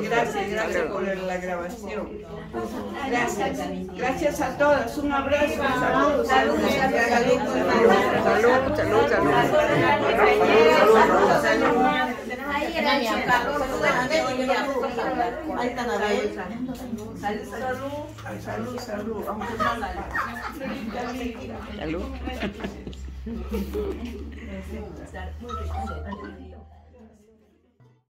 Gracias, gracias por la grabación. Gracias, gracias a todas. Un abrazo, un saludos. Salud, salud, salud. salud. Salud, salud, salud. Salud.